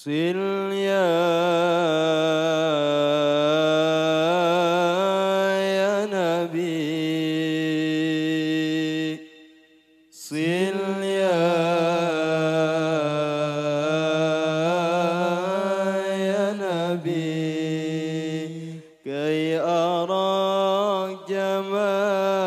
صل يا نبي. صل يا نبي. كي أراك جمالك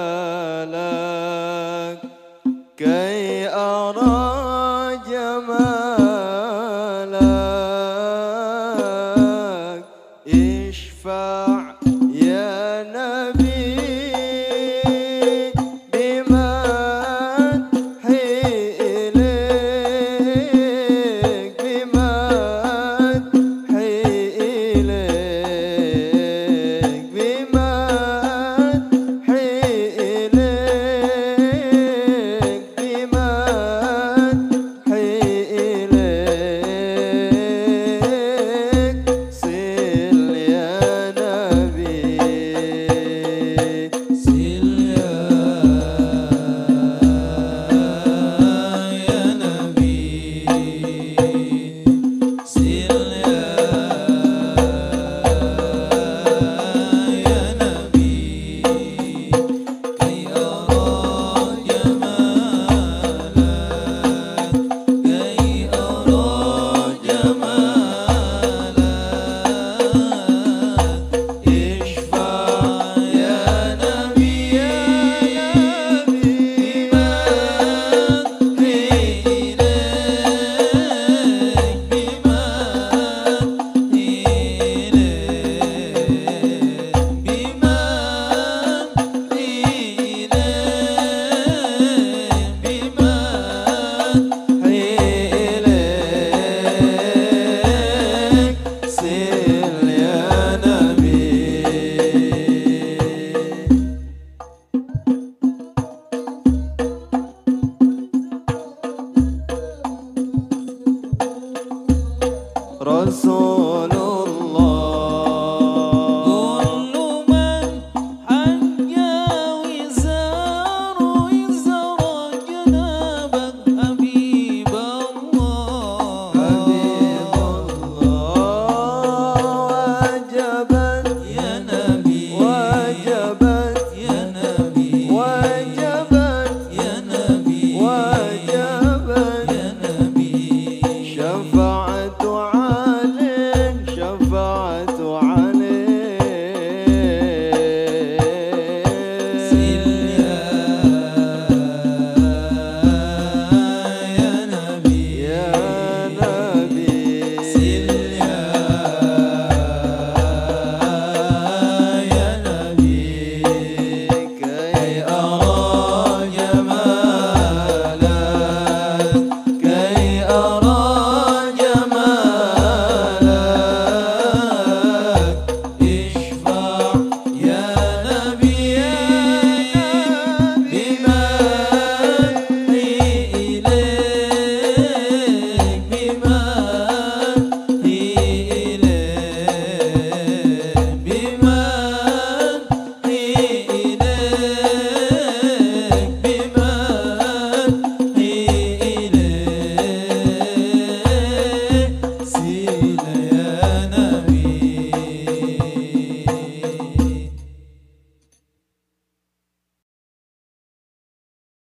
رسول